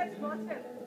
let's watch.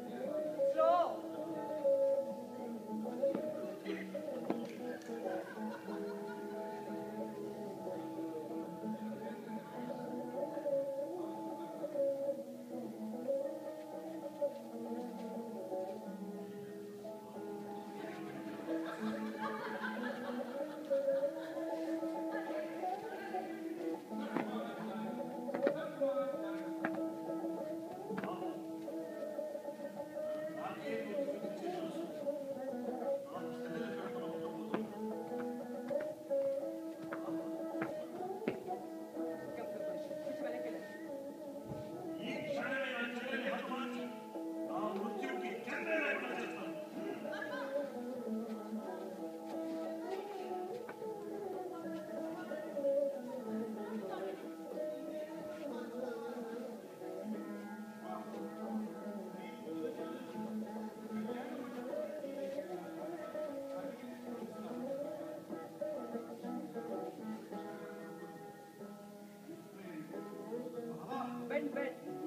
but